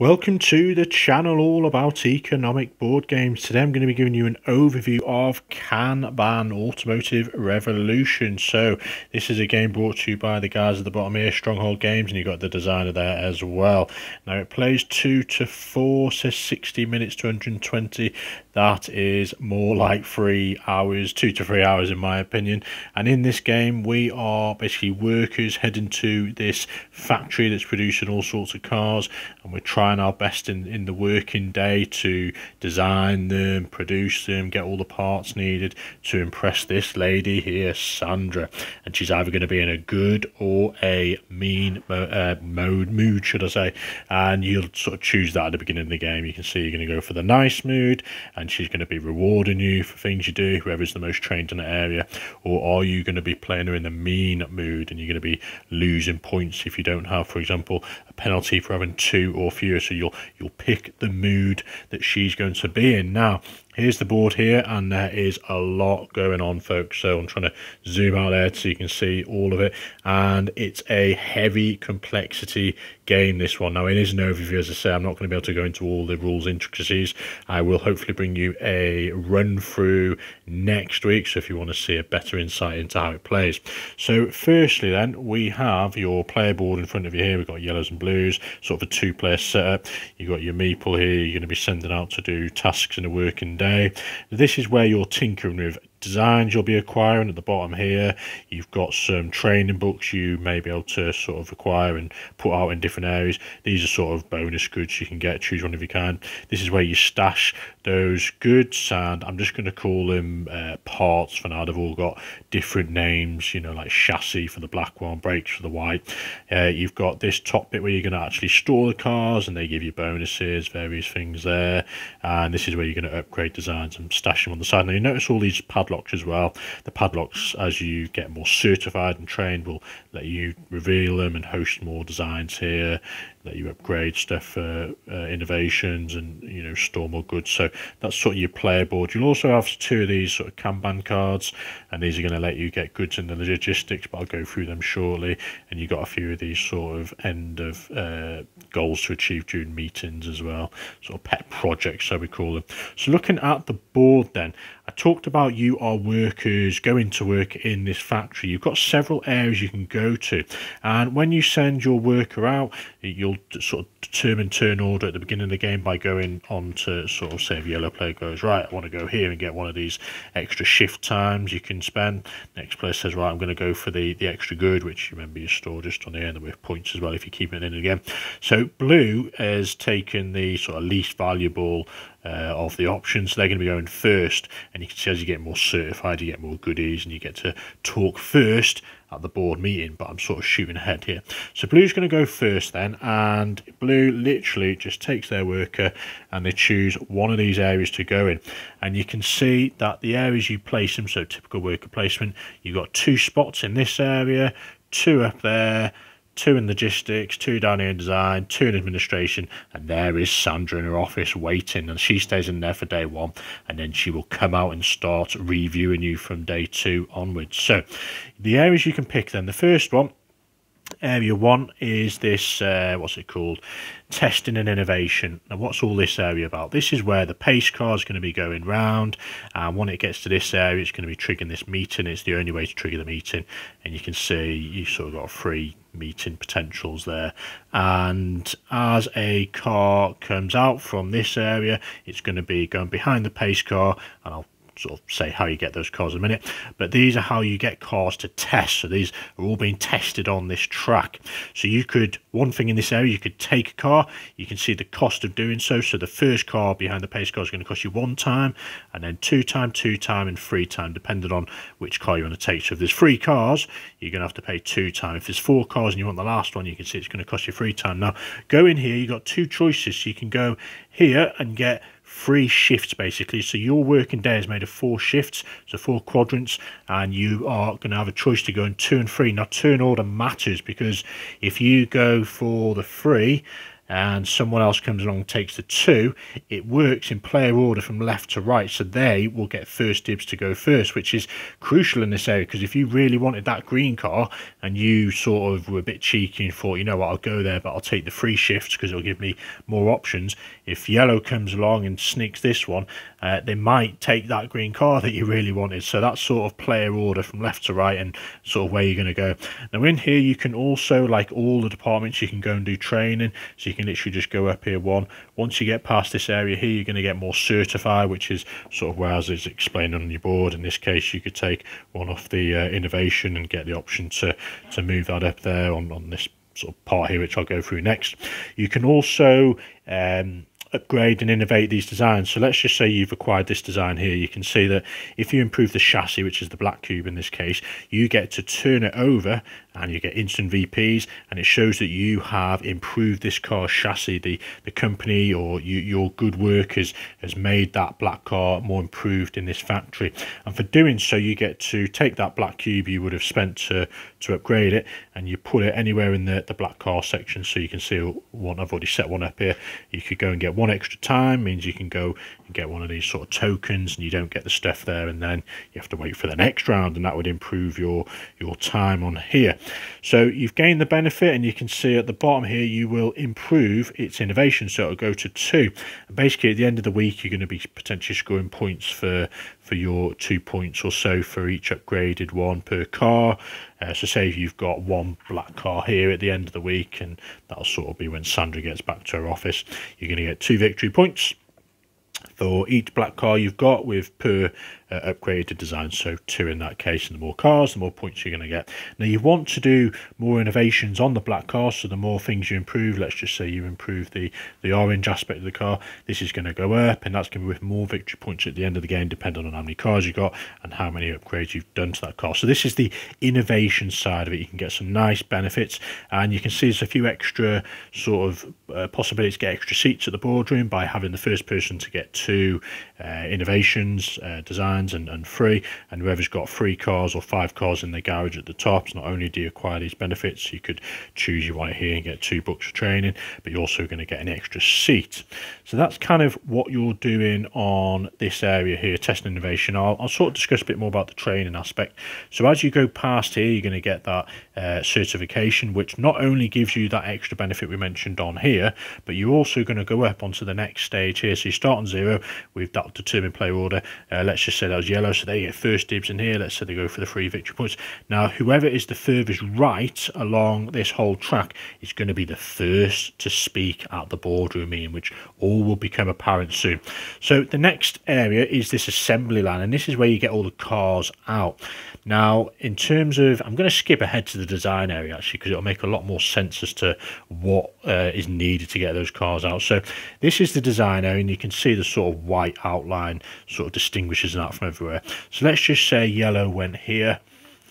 Welcome to the channel all about economic board games. Today I'm going to be giving you an overview of Kanban Automotive Revolution. So this is a game brought to you by the guys at the bottom here, Stronghold Games, and you've got the designer there as well. Now it plays 2 to 4, says 60 minutes to 120. That is more like 3 hours, 2 to 3 hours in my opinion. And in this game we are basically workers heading to this factory that's producing all sorts of cars and we're trying trying our best in, in the working day to design them, produce them, get all the parts needed to impress this lady here, Sandra. And she's either going to be in a good or a mean uh, mode, mood, should I say. And you'll sort of choose that at the beginning of the game. You can see you're going to go for the nice mood, and she's going to be rewarding you for things you do, whoever's the most trained in the area. Or are you going to be playing her in the mean mood, and you're going to be losing points if you don't have, for example, a penalty for having two or fewer so you'll you'll pick the mood that she's going to be in. Now here's the board here and there is a lot going on folks. So i'm trying to zoom out there so you can see all of it. And it's a heavy complexity game this one. Now it is an overview as i say. I'm not going to be able to go into all the rules intricacies. I will hopefully bring you a run through next week so if you want to see a better insight into how it plays. So firstly then we have your player board in front of you here. We've got yellows and blues sort of a two player setup. You've got your meeple here. You're going to be sending out to do tasks in a working day day. This is where you're tinkering with designs you'll be acquiring at the bottom here. You've got some training books you may be able to sort of acquire and put out in different areas. These are sort of bonus goods you can get choose one if you can. This is where you stash those goods and i'm just going to call them uh, parts for now. They've all got different names you know like chassis for the black one brakes for the white. Uh, you've got this top bit where you're going to actually store the cars and they give you bonuses various things there. And this is where you're going to upgrade designs and stash them on the side. Now you notice all these pad padlocks as well. The padlocks, as you get more certified and trained, will let you reveal them and host more designs here, you upgrade stuff for uh, innovations and you know store more goods. So that's sort of your player board. You'll also have two of these sort of Kanban cards, and these are going to let you get goods in the logistics. But I'll go through them shortly. And you've got a few of these sort of end of uh, goals to achieve during meetings as well, sort of pet projects, so we call them. So looking at the board, then I talked about you are workers going to work in this factory. You've got several areas you can go to, and when you send your worker out, you'll sort of determine turn order at the beginning of the game by going on to sort of say if yellow player goes right I want to go here and get one of these extra shift times you can spend. Next player says right I'm going to go for the the extra good which remember you store just on the end with points as well if you keep it in again so blue has taken the sort of least valuable uh, of the options. They're going to be going first, and you can see as you get more certified, you get more goodies, and you get to talk first at the board meeting. But I'm sort of shooting ahead here. So blue's going to go first then, and blue literally just takes their worker and they choose one of these areas to go in. And you can see that the areas you place them, so typical worker placement, you've got two spots in this area, two up there two in logistics, two down here in design, two in administration, and there is Sandra in her office waiting, and she stays in there for day one, and then she will come out and start reviewing you from day two onwards. So, the areas you can pick then, the first one area one is this uh, what's it called? Testing and innovation. Now what's all this area about? This is where the pace car is going to be going round and when it gets to this area it's going to be triggering this meeting. It's the only way to trigger the meeting and you can see you sort of got three meeting potentials there. And as a car comes out from this area it's going to be going behind the pace car and I'll sort of say how you get those cars in a minute. But these are how you get cars to test. So these are all being tested on this track. So you could, one thing in this area, you could take a car. You can see the cost of doing so. So the first car behind the pace car is going to cost you one time, and then two time, two time, and three time, depending on which car you want to take. So if there's three cars, you're going to have to pay two time. If there's four cars and you want the last one, you can see it's going to cost you three time. Now, go in here, you've got two choices. So you can go here and get three shifts basically. So your working day is made of four shifts, so four quadrants, and you are going to have a choice to go in two and three. Now, turn order matters because if you go for the three, and someone else comes along and takes the two, it works in player order from left to right. So they will get first dibs to go first, which is crucial in this area because if you really wanted that green car and you sort of were a bit cheeky and thought, you know what, I'll go there, but I'll take the free shifts because it'll give me more options. If yellow comes along and sneaks this one, uh, they might take that green car that you really wanted. So that's sort of player order from left to right and sort of where you're going to go. Now in here, you can also, like all the departments, you can go and do training. So you can literally just go up here one. Once you get past this area here, you're going to get more certified, which is sort of where as it's explained on your board. In this case, you could take one off the uh, innovation and get the option to, to move that up there on, on this sort of part here, which I'll go through next. You can also um, upgrade and innovate these designs. So let's just say you've acquired this design here. You can see that if you improve the chassis, which is the black cube in this case, you get to turn it over and you get instant VPs and it shows that you have improved this car's chassis. The, the company or you, your good work has, has made that black car more improved in this factory. And for doing so, you get to take that black cube you would have spent to, to upgrade it and you put it anywhere in the, the black car section. So you can see one, I've already set one up here. You could go and get one extra time, means you can go and get one of these sort of tokens and you don't get the stuff there and then you have to wait for the next round and that would improve your, your time on here. So you've gained the benefit and you can see at the bottom here you will improve its innovation. So it'll go to two. And basically at the end of the week you're going to be potentially scoring points for, for your two points or so for each upgraded one per car. Uh, so say if you've got one black car here at the end of the week and that'll sort of be when Sandra gets back to her office, you're going to get two victory points for each black car you've got with per uh, upgraded design. So two in that case, and the more cars, the more points you're going to get. Now you want to do more innovations on the black car, so the more things you improve, let's just say you improve the, the orange aspect of the car, this is going to go up, and that's going to be with more victory points at the end of the game, depending on how many cars you got and how many upgrades you've done to that car. So this is the innovation side of it. You can get some nice benefits, and you can see there's a few extra sort of uh, possibilities to get extra seats at the boardroom by having the first person to get two uh, innovations, uh, design and, and free. And whoever's got three cars or five cars in their garage at the top, not only do you acquire these benefits, you could choose you want it here and get two books of training, but you're also going to get an extra seat. So that's kind of what you're doing on this area here, testing innovation. I'll, I'll sort of discuss a bit more about the training aspect. So as you go past here, you're going to get that uh, certification, which not only gives you that extra benefit we mentioned on here, but you're also going to go up onto the next stage here. So you start on zero with that determined player order. Uh, let's just say that was yellow, so they get first dibs in here. Let's say they go for the free victory points. Now, whoever is the furthest right along this whole track is going to be the first to speak at the boardroom meeting, which all will become apparent soon. So the next area is this assembly line, and this is where you get all the cars out. Now, in terms of, I'm going to skip ahead to the design area actually, because it'll make a lot more sense as to what uh, is needed to get those cars out. So this is the design area, and you can see the sort of white outline sort of distinguishes that from everywhere. So let's just say yellow went here.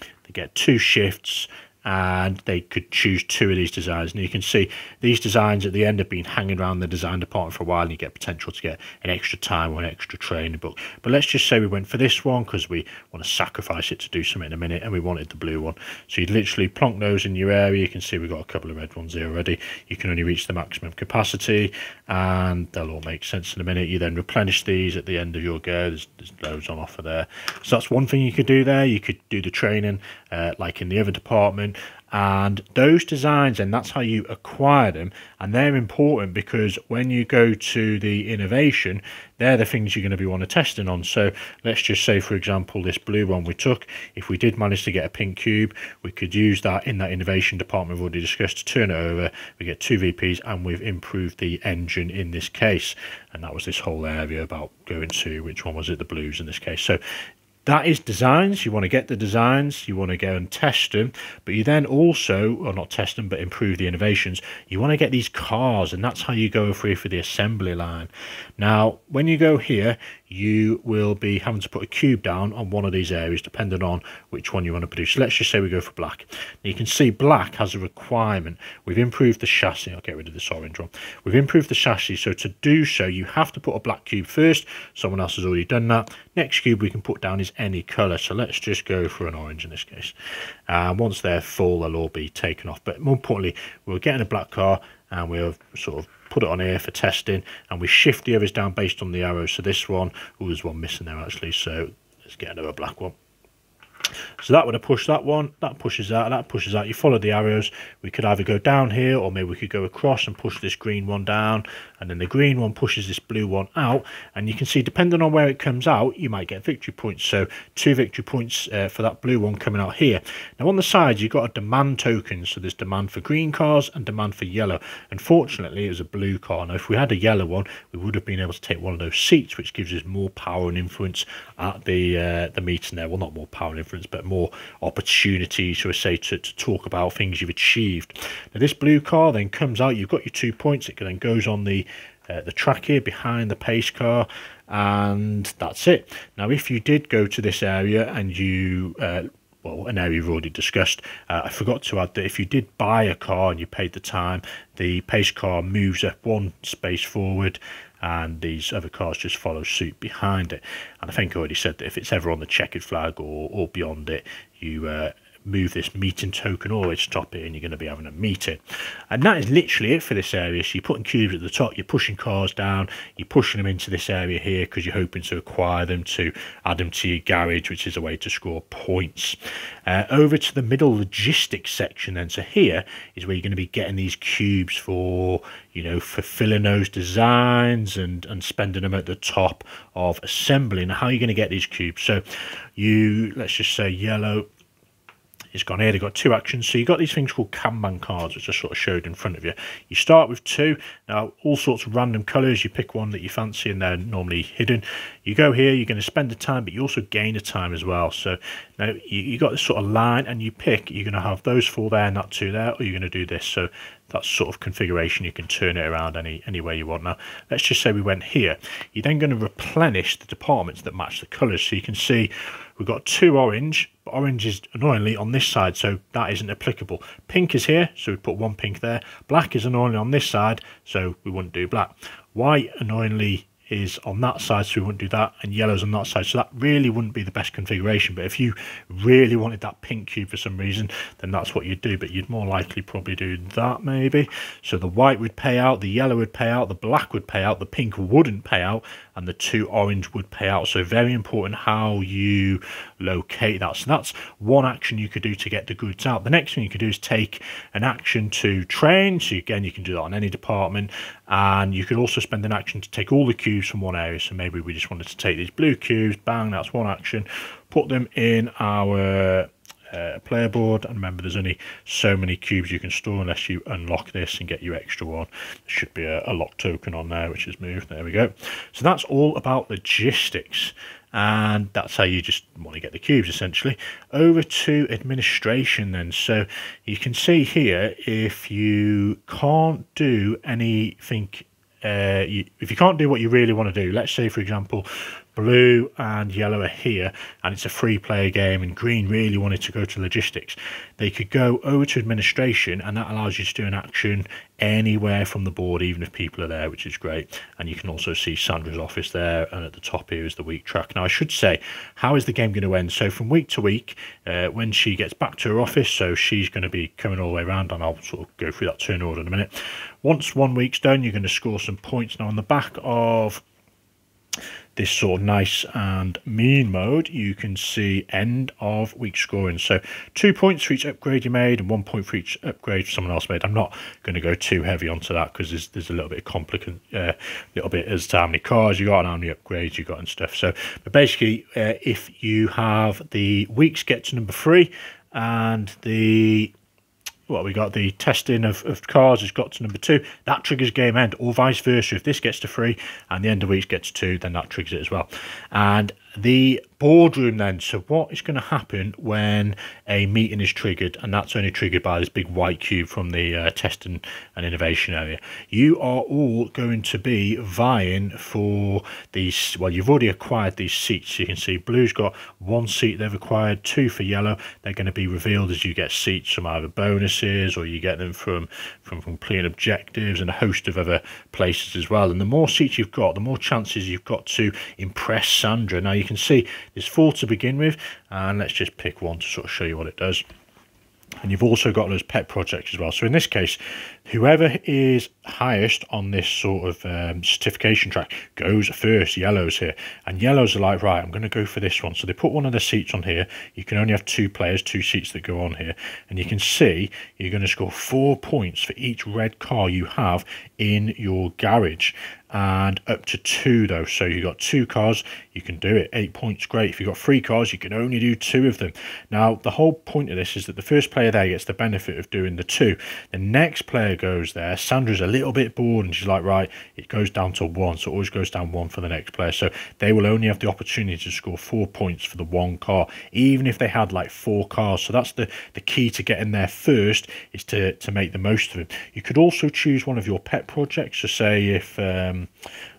They get two shifts and they could choose two of these designs. And you can see these designs at the end have been hanging around the design department for a while and you get potential to get an extra time or an extra training book. But let's just say we went for this one because we want to sacrifice it to do something in a minute and we wanted the blue one. So you'd literally plonk those in your area. You can see we've got a couple of red ones here already. You can only reach the maximum capacity and they'll all make sense in a minute. You then replenish these at the end of your go. There's, there's loads on offer there. So that's one thing you could do there. You could do the training uh, like in the other department and those designs and that's how you acquire them. And they're important because when you go to the innovation they're the things you're going to be want to testing on. So let's just say for example this blue one we took. If we did manage to get a pink cube we could use that in that innovation department we've already discussed to turn it over. We get two vps and we've improved the engine in this case. And that was this whole area about going to which one was it the blues in this case. So that is designs. You want to get the designs, you want to go and test them, but you then also, or not test them, but improve the innovations. You want to get these cars, and that's how you go through for the assembly line. Now, when you go here, you will be having to put a cube down on one of these areas, depending on which one you want to produce. Let's just say we go for black. Now you can see black has a requirement. We've improved the chassis. I'll get rid of this orange one. We've improved the chassis, so to do so, you have to put a black cube first. Someone else has already done that. Next cube we can put down is any colour. So let's just go for an orange in this case. And uh, once they're full, they'll all be taken off. But more importantly, we're getting a black car and we'll sort of put it on here for testing and we shift the others down based on the arrows. So this one oh there's one missing there actually. So let's get another black one. So that would have pushed that one, that pushes that, that pushes that. You follow the arrows. We could either go down here or maybe we could go across and push this green one down and then the green one pushes this blue one out. And you can see depending on where it comes out, you might get victory points. So two victory points uh, for that blue one coming out here. Now on the sides, you've got a demand token. So there's demand for green cars and demand for yellow. Unfortunately, it was a blue car. Now if we had a yellow one, we would have been able to take one of those seats, which gives us more power and influence at the uh, the meeting there. Well, not more power and influence, but more opportunity, so I say, to, to talk about things you've achieved. Now, this blue car then comes out, you've got your two points, it then goes on the uh, the track here behind the pace car and that's it now if you did go to this area and you uh, well, an area we've already discussed. Uh, I forgot to add that if you did buy a car and you paid the time, the pace car moves up one space forward and these other cars just follow suit behind it. And I think I already said that if it's ever on the checkered flag or, or beyond it, you uh, move this meeting token way to top it and you're going to be having a meeting. And that is literally it for this area. So you're putting cubes at the top, you're pushing cars down, you're pushing them into this area here because you're hoping to acquire them to add them to your garage, which is a way to score points. Uh, over to the middle logistics section then. So here is where you're going to be getting these cubes for, you know, fulfilling those designs and, and spending them at the top of assembling. How are you going to get these cubes? So you, let's just say yellow, it's gone here. They've got two actions. So you've got these things called Kanban cards, which I sort of showed in front of you. You start with two. Now, all sorts of random colours. You pick one that you fancy and they're normally hidden. You go here, you're going to spend the time, but you also gain a time as well. So now you, you got this sort of line and you pick, you're going to have those four there, not two there, or you're going to do this. So that sort of configuration you can turn it around any any way you want. Now let's just say we went here. You're then going to replenish the departments that match the colors so you can see we've got two orange but orange is annoyingly on this side so that isn't applicable. Pink is here so we put one pink there. Black is annoyingly on this side so we wouldn't do black. White annoyingly is on that side, so we wouldn't do that, and yellow's on that side, so that really wouldn't be the best configuration. But if you really wanted that pink cube for some reason, then that's what you'd do. But you'd more likely probably do that maybe. So the white would pay out, the yellow would pay out, the black would pay out, the pink wouldn't pay out, and the two orange would pay out. So very important how you locate that. So that's one action you could do to get the goods out. The next thing you could do is take an action to train. So again, you can do that on any department, and you could also spend an action to take all the cubes from one area. So maybe we just wanted to take these blue cubes, bang, that's one action, put them in our uh, player board. And remember there's only so many cubes you can store unless you unlock this and get your extra one. There should be a, a lock token on there which is moved. There we go. So that's all about logistics. And that's how you just want to get the cubes essentially. Over to administration then. So you can see here if you can't do anything uh, you, if you can't do what you really want to do, let's say, for example, blue and yellow are here and it's a free player game and green really wanted to go to logistics. They could go over to administration and that allows you to do an action anywhere from the board even if people are there which is great. And you can also see sandra's office there and at the top here is the week track. Now i should say how is the game going to end? So from week to week uh, when she gets back to her office so she's going to be coming all the way around and i'll sort of go through that turn order in a minute. Once one week's done you're going to score some points. Now on the back of this sort of nice and mean mode, you can see end of week scoring. So two points for each upgrade you made and one point for each upgrade someone else made. I'm not going to go too heavy onto that because there's, there's a little bit of complicated, a uh, little bit as to how many cars you got and how many upgrades you got and stuff. So, but basically, uh, if you have the weeks get to number three and the well, we got the testing of, of cars has got to number two. That triggers game end, or vice versa. If this gets to three and the end of week gets two, then that triggers it as well. And the boardroom then. So what is going to happen when a meeting is triggered, and that's only triggered by this big white cube from the uh, testing and innovation area? You are all going to be vying for these. Well, you've already acquired these seats. You can see blue's got one seat they've acquired, two for yellow. They're going to be revealed as you get seats from either bonuses or you get them from from completing objectives and a host of other places as well. And the more seats you've got, the more chances you've got to impress Sandra. Now you can see there's four to begin with and let's just pick one to sort of show you what it does. And you've also got those pet projects as well. So in this case whoever is highest on this sort of um, certification track goes first. Yellows here, and yellows are like right. I'm going to go for this one. So they put one of the seats on here. You can only have two players, two seats that go on here, and you can see you're going to score four points for each red car you have in your garage and up to two though so you've got two cars you can do it eight points great if you've got three cars you can only do two of them now the whole point of this is that the first player there gets the benefit of doing the two the next player goes there. Sandra's a little bit bored and she's like right it goes down to one so it always goes down one for the next player. So they will only have the opportunity to score four points for the one car even if they had like four cars. So that's the the key to getting there first is to to make the most of it. You could also choose one of your pet projects. To say if um,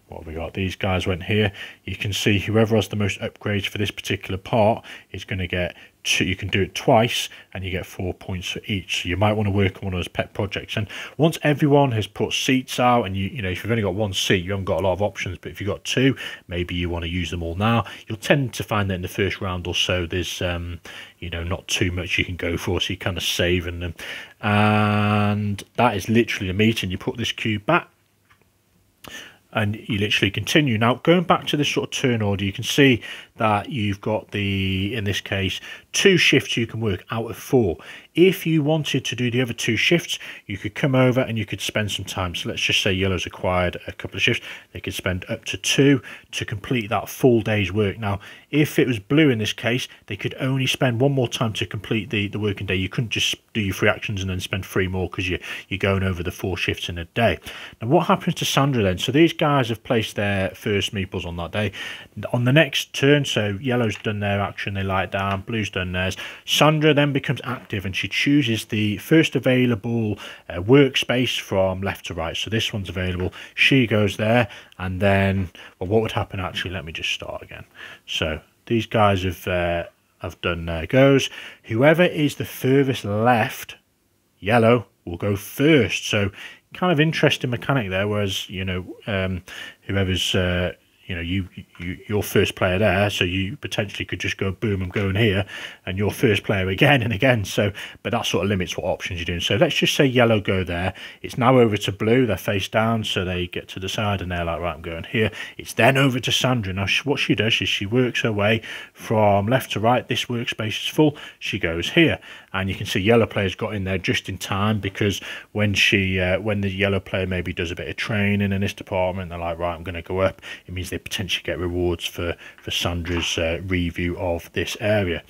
what we got? These guys went here. You can see whoever has the most upgrades for this particular part is going to get two. You can do it twice and you get four points for each. So you might want to work on one of those pet projects. And once everyone has put seats out and you, you know, if you've only got one seat, you haven't got a lot of options. But if you've got two, maybe you want to use them all now. You'll tend to find that in the first round or so, there's, um, you know, not too much you can go for. So you're kind of saving them. And that is literally a meeting. You put this cube back and you literally continue. Now, going back to this sort of turn order, you can see that you've got the, in this case, two shifts you can work out of four. If you wanted to do the other two shifts, you could come over and you could spend some time. So let's just say yellow's acquired a couple of shifts. They could spend up to two to complete that full day's work. Now, if it was blue in this case, they could only spend one more time to complete the, the working day. You couldn't just do your three actions and then spend three more because you, you're going over the four shifts in a day. Now, what happens to Sandra then? So these guys have placed their first meeples on that day. On the next turn, so yellow's done their action, they light down, blue's done theirs. Sandra then becomes active and she chooses the first available uh, workspace from left to right. So this one's available. She goes there and then, well, what would happen actually? Let me just start again. So these guys have, uh, have done their goes. Whoever is the furthest left, yellow, will go first. So kind of interesting mechanic there. Whereas, you know, um, whoever's... Uh, you know you, you your first player there so you potentially could just go boom i'm going here and your first player again and again. So but that sort of limits what options you're doing. So let's just say yellow go there. It's now over to blue. They're face down so they get to the side and they're like right i'm going here. It's then over to sandra. Now what she does is she works her way from left to right. This workspace is full. She goes here. And you can see yellow players got in there just in time because when she uh, when the yellow player maybe does a bit of training in this department they're like right i'm going to go up. It means they potentially get rewards for for Sandra's uh, review of this area.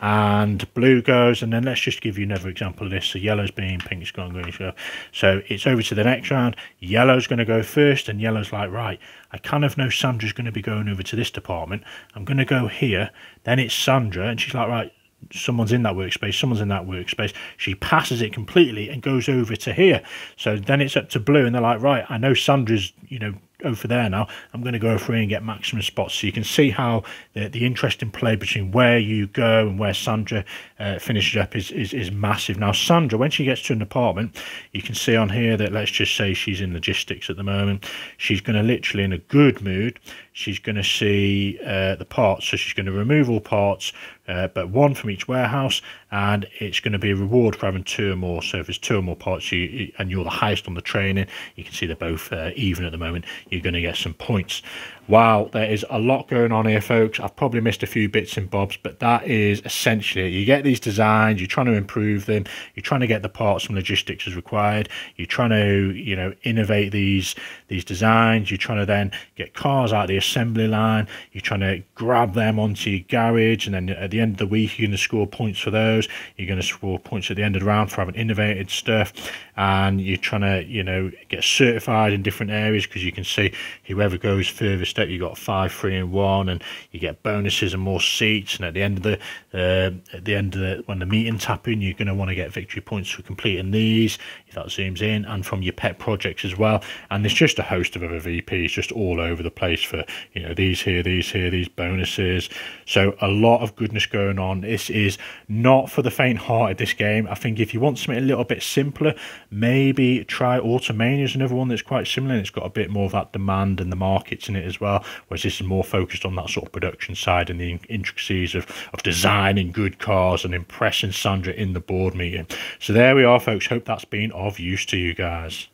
And blue goes, and then let's just give you another example of this. So yellow's been, pink's gone, green's go. So it's over to the next round. Yellow's going to go first, and yellow's like, right, I kind of know Sandra's going to be going over to this department. I'm going to go here. Then it's Sandra, and she's like, right, someone's in that workspace, someone's in that workspace. She passes it completely and goes over to here. So then it's up to blue, and they're like, right, I know Sandra's, you know, over there now. I'm going to go through and get maximum spots. So you can see how the, the interesting play between where you go and where Sandra uh, finishes up is, is, is massive. Now, Sandra, when she gets to an apartment, you can see on here that let's just say she's in logistics at the moment. She's going to literally in a good mood. She's going to see uh, the parts. So she's going to remove all parts, uh, but one from each warehouse, and it's going to be a reward for having two or more. So if there's two or more parts, you and you're the highest on the training, you can see they're both uh, even at the moment. You're going to get some points. Wow, there is a lot going on here, folks. I've probably missed a few bits and bobs, but that is essentially it. You get these designs, you're trying to improve them, you're trying to get the parts and logistics as required, you're trying to, you know, innovate these these designs, you're trying to then get cars out of the assembly line, you're trying to grab them onto your garage, and then at the end of the week, you're going to score points for those. You're going to score points at the end of the round for having innovated stuff, and you're trying to, you know, get certified in different areas because you can see whoever goes furthest step you've got five three and one and you get bonuses and more seats and at the end of the uh, at the end the when the meetings happen you're going to want to get victory points for completing these if that zooms in and from your pet projects as well. And there's just a host of other vps just all over the place for you know these here these here these bonuses. So a lot of goodness going on. This is not for the faint hearted this game. I think if you want something a little bit simpler maybe try automania is another one that's quite similar and it's got a bit more of that demand and the markets in it as well well, whereas this is more focused on that sort of production side and the intricacies of, of designing good cars and impressing Sandra in the board meeting. So there we are, folks. Hope that's been of use to you guys.